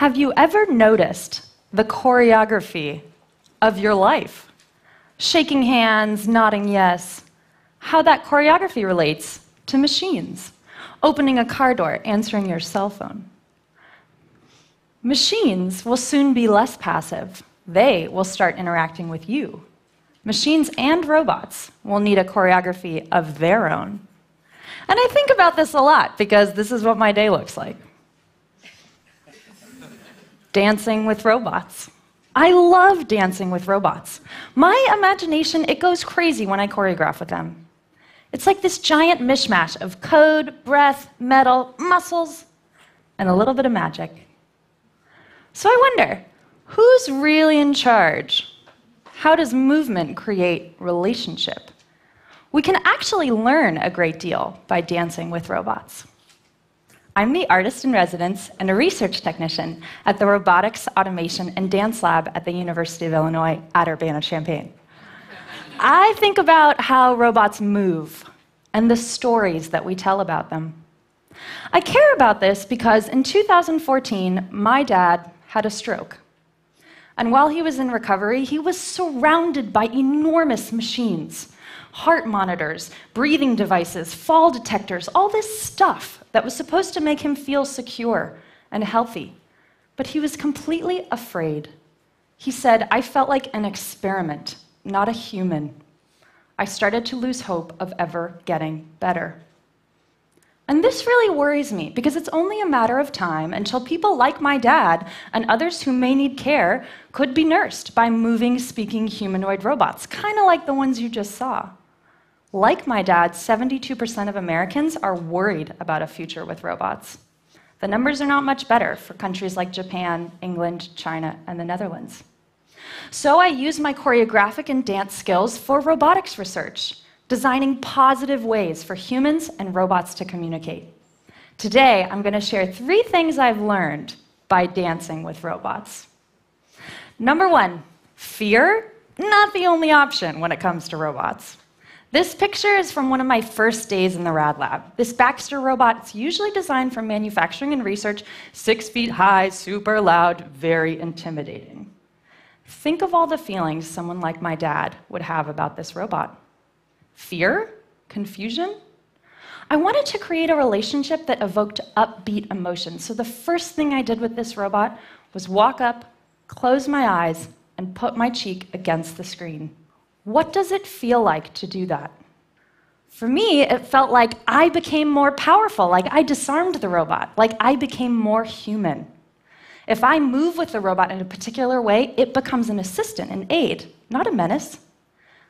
Have you ever noticed the choreography of your life? Shaking hands, nodding yes. How that choreography relates to machines. Opening a car door, answering your cell phone. Machines will soon be less passive. They will start interacting with you. Machines and robots will need a choreography of their own. And I think about this a lot because this is what my day looks like dancing with robots. I love dancing with robots. My imagination, it goes crazy when I choreograph with them. It's like this giant mishmash of code, breath, metal, muscles, and a little bit of magic. So I wonder who's really in charge? How does movement create relationship? We can actually learn a great deal by dancing with robots. I'm the artist in residence and a research technician at the Robotics, Automation, and Dance Lab at the University of Illinois at Urbana Champaign. I think about how robots move and the stories that we tell about them. I care about this because in 2014, my dad had a stroke. And while he was in recovery, he was surrounded by enormous machines heart monitors, breathing devices, fall detectors, all this stuff that was supposed to make him feel secure and healthy. But he was completely afraid. He said, I felt like an experiment, not a human. I started to lose hope of ever getting better. And this really worries me because it's only a matter of time until people like my dad and others who may need care could be nursed by moving, speaking humanoid robots, kind of like the ones you just saw. Like my dad, 72% of Americans are worried about a future with robots. The numbers are not much better for countries like Japan, England, China, and the Netherlands. So I use my choreographic and dance skills for robotics research, designing positive ways for humans and robots to communicate. Today, I'm going to share three things I've learned by dancing with robots. Number one, fear, not the only option when it comes to robots. This picture is from one of my first days in the Rad Lab. This Baxter robot is usually designed for manufacturing and research, six feet high, super loud, very intimidating. Think of all the feelings someone like my dad would have about this robot fear, confusion. I wanted to create a relationship that evoked upbeat emotion. So the first thing I did with this robot was walk up, close my eyes, and put my cheek against the screen. What does it feel like to do that? For me, it felt like I became more powerful, like I disarmed the robot, like I became more human. If I move with the robot in a particular way, it becomes an assistant, an aid, not a menace.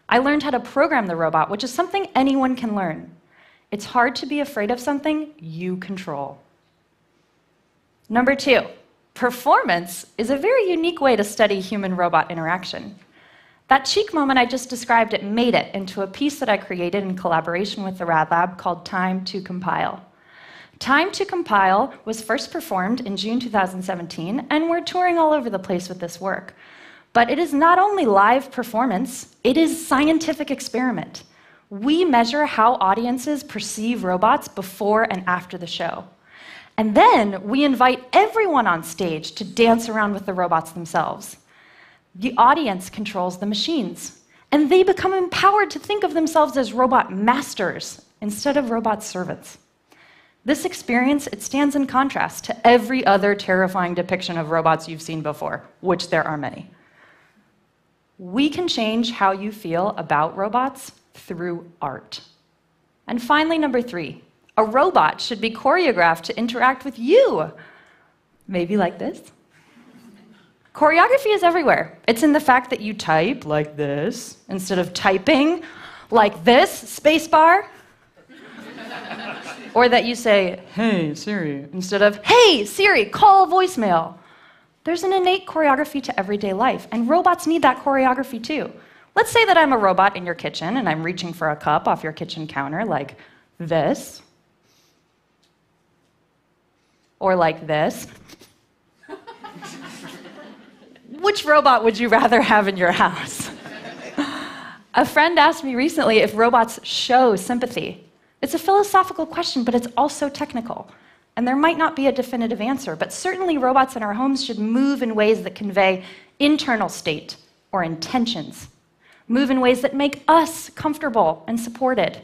I learned how to program the robot, which is something anyone can learn. It's hard to be afraid of something you control. Number two, performance is a very unique way to study human robot interaction. That cheek moment I just described, it made it into a piece that I created in collaboration with the Rad Lab called Time to Compile. Time to Compile was first performed in June 2017, and we're touring all over the place with this work. But it is not only live performance, it is scientific experiment. We measure how audiences perceive robots before and after the show. And then we invite everyone on stage to dance around with the robots themselves. The audience controls the machines, and they become empowered to think of themselves as robot masters instead of robot servants. This experience it stands in contrast to every other terrifying depiction of robots you've seen before, which there are many. We can change how you feel about robots through art. And finally, number three, a robot should be choreographed to interact with you. Maybe like this. Choreography is everywhere. It's in the fact that you type like this instead of typing like this, spacebar. or that you say, hey, Siri, instead of, hey, Siri, call voicemail. There's an innate choreography to everyday life, and robots need that choreography too. Let's say that I'm a robot in your kitchen and I'm reaching for a cup off your kitchen counter like this, or like this. Which robot would you rather have in your house? a friend asked me recently if robots show sympathy. It's a philosophical question, but it's also technical. And there might not be a definitive answer, but certainly robots in our homes should move in ways that convey internal state or intentions, move in ways that make us comfortable and supported.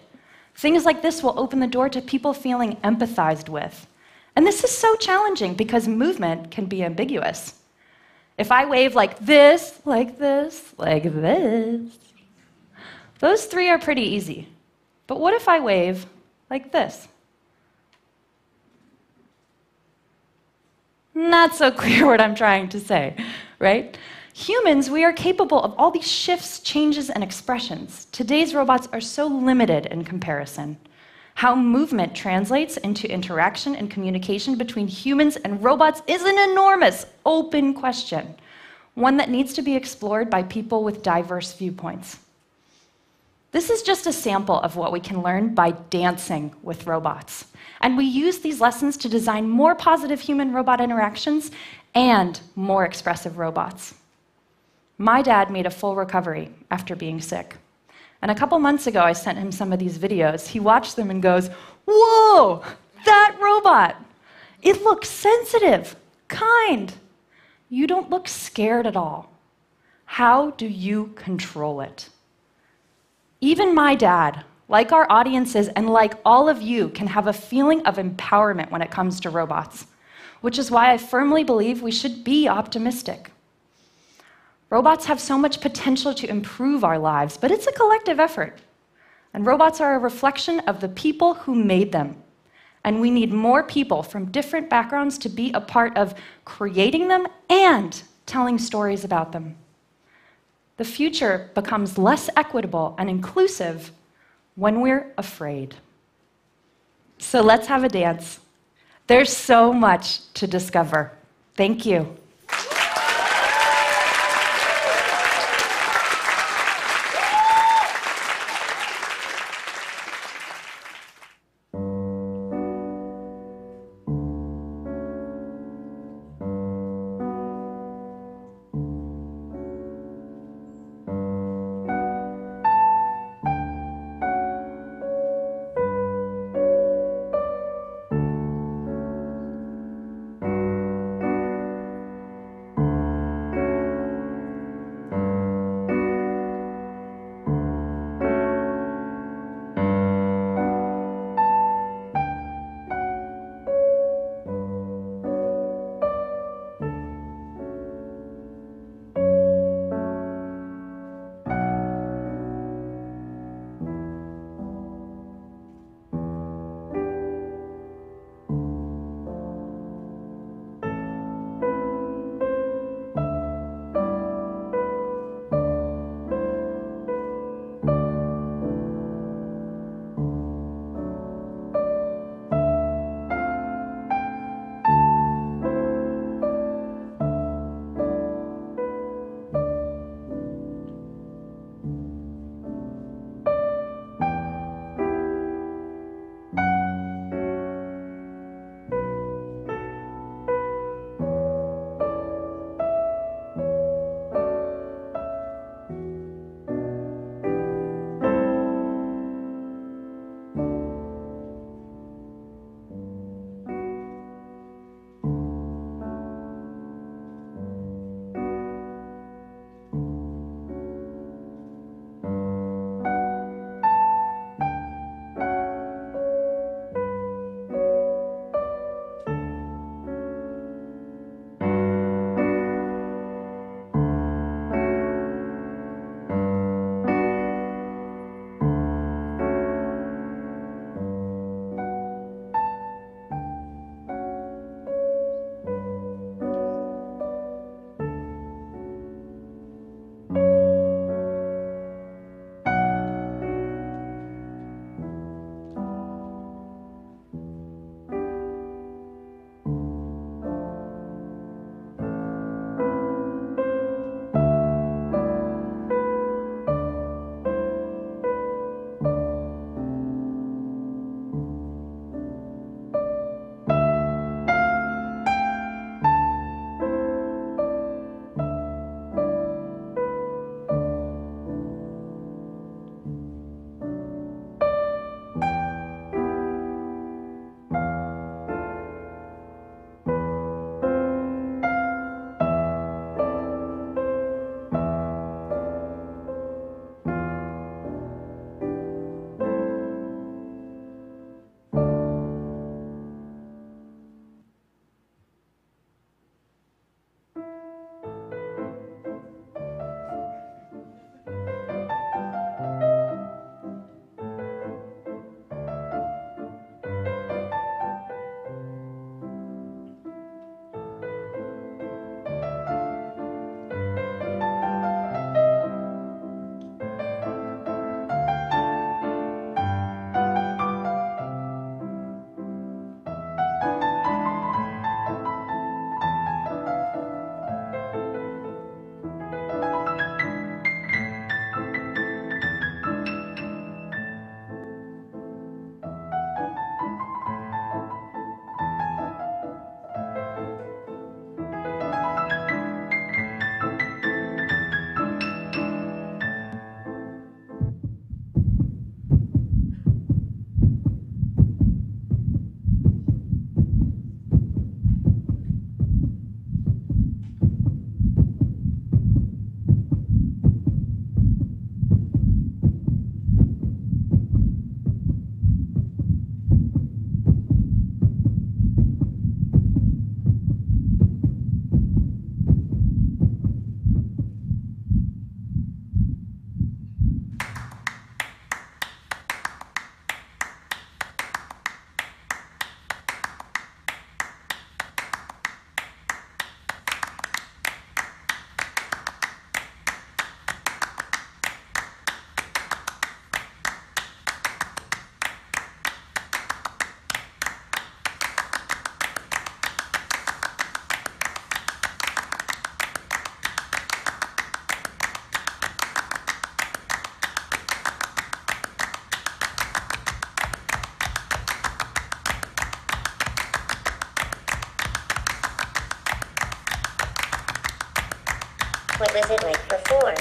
Things like this will open the door to people feeling empathized with. And this is so challenging because movement can be ambiguous. If I wave like this, like this, like this, those three are pretty easy. But what if I wave like this? Not so clear what I'm trying to say, right? Humans, we are capable of all these shifts, changes, and expressions. Today's robots are so limited in comparison. How movement translates into interaction and communication between humans and robots is an enormous, open question, one that needs to be explored by people with diverse viewpoints. This is just a sample of what we can learn by dancing with robots. And we use these lessons to design more positive human robot interactions and more expressive robots. My dad made a full recovery after being sick. And a couple months ago, I sent him some of these videos. He watched them and goes, Whoa, that robot! It looks sensitive, kind. You don't look scared at all. How do you control it? Even my dad, like our audiences and like all of you, can have a feeling of empowerment when it comes to robots, which is why I firmly believe we should be optimistic. Robots have so much potential to improve our lives, but it's a collective effort. And robots are a reflection of the people who made them. And we need more people from different backgrounds to be a part of creating them and telling stories about them. The future becomes less equitable and inclusive when we're afraid. So let's have a dance. There's so much to discover. Thank you. What was it like before?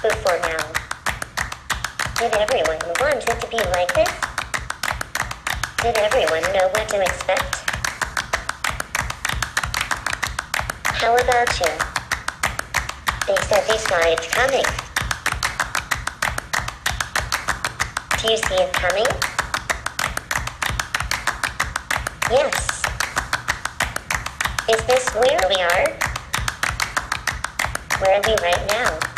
Before now. Did everyone want it to be like this? Did everyone know what to expect? How about you? They said they saw it coming. Do you see it coming? Yes. Is this where we are? Where are we right now?